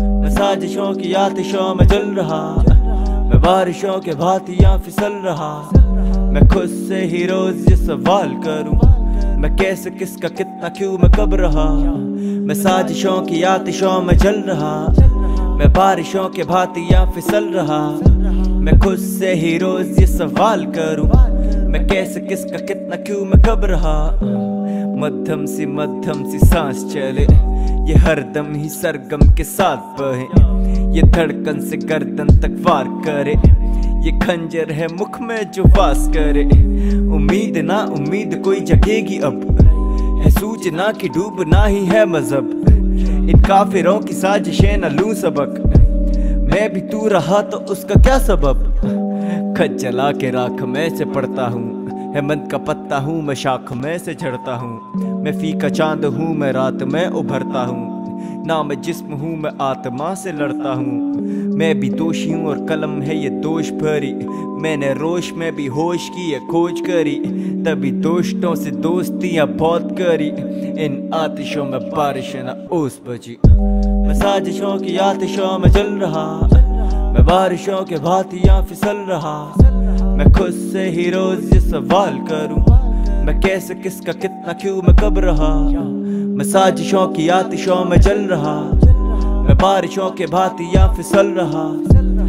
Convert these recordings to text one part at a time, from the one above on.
میں سازشوں کی آتشوں میں جل رہا۔ میں بارشوں کے بھاتیاں فسل رہا۔ میں خود سے ہی روز یہ سوال کروں۔ میں کیسے کس کا کتنا کیوں میں کب رہا؟ میں سازشوں کی آتشوں میں جل رہا۔ میں بارشوں کے بھاتیاں فسل رہا۔ میں خود سے ہی روز یہ سوال کروں۔ میں کیسے کس کا کتنا کیوں میں کب رہا؟ مدھم سی مدھم سی سانس چلے یہ ہر دم ہی سرگم کے ساتھ بہے یہ دھڑکن سے گردن تک وار کرے یہ کھنجر ہے مکھ میں جو واس کرے امید نہ امید کوئی جگے گی اب ہے سوچنا ڈوب نہ ہی ہے مذہب ان کافروں کی سازشیں نہ لوں سبق میں بھی تو رہا تو اس کا کیا سبب کھچلا کے راکھ میں سے پڑتا ہوں میں مند کا پتا ہوں میں شاخ میں سے جھڑتا ہوں میں فی کا چاند ہوں میں رات میں ابھرتا ہوں نہ میں جسم ہوں میں آتما سے لڑتا ہوں میں بھی دوشی ہوں اور قلم ہے یہ دوش بھری میں نے روش میں بھی ہوش کی یہ کھوج کری تبھی دوستوں سے دوستیاں بہت کری ان آتشوں میں بارش نہ اوس بجی میں سازشوں کی آتشوں میں جل رہا میں بارشوں کے بھاتیاں پھسل رہا میں خود سے ہی روز یہ سوال کروں۔ میں کیسے کس کا کتنا کیوں میں کب رہا؟ میں سازشوں کی آتشوں میں جل رہا۔ میں بارشوں کے بھاتیاں پھسل رہا۔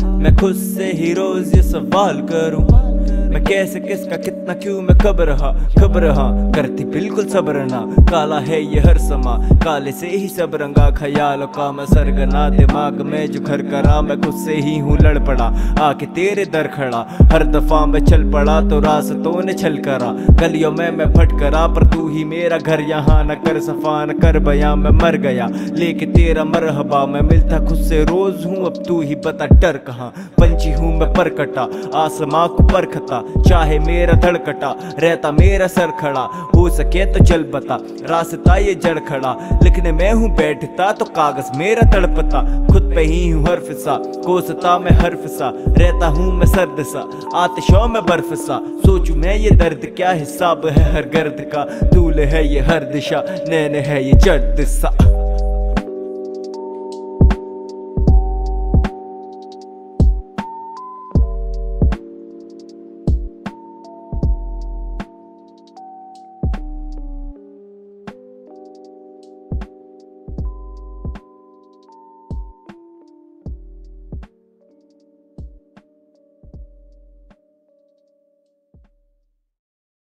میں خود سے ہی روز یہ سوال کروں۔ میں کیسے کس کا کتنا کیوں میں کب رہا کب رہا؟ کرتی بالکل صبر نہ، کالا ہے یہ ہر سما، کالے سے ہی سب رنگا خیال کا میں سرگنا، دماغ میں جو گھر کرا میں خود سے ہی ہوں لڑ پڑا۔ آ کے تیرے در کھڑا، ہر دفعہ میں چل پڑا تو راستوں نے چھل کرا۔ گلیوں میں میں پھٹ کرا، پر تو ہی میرا گھر یہاں نہ کر، صفا نہ کر، بیاں میں مر گیا۔ لے کے تیرا مرحبا، میں ملتا خود سے روز ہوں، اب تو ہی پتا ڈر کہاں۔ پنچی ہوں میں پر کٹا، آسماں کو پرکھتا چاہے میرا دھڑکٹا رہتا میرا سر کھڑا، ہو سکے تو چل بتا راستہ یہ جڑ کھڑا۔ لکھنے میں ہوں بیٹھتا تو کاغذ میرا تڑپتا، خود پہ ہی ہوں حرف سا، کوستا میں حرف سا، رہتا ہوں میں سرد سا، آتشوں میں برف سا۔ سوچوں میں یہ درد کیا حساب ہے ہر گرد کا دول ہے یہ ہر دشا، نین ہے یہ جرد سا۔